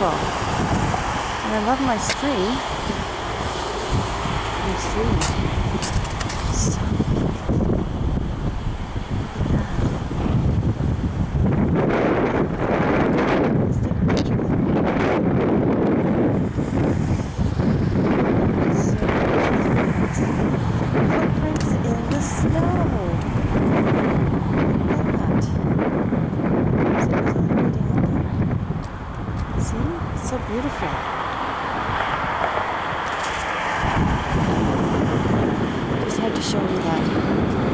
beautiful. And I love my stream. My stream. So beautiful. Just had to show you that.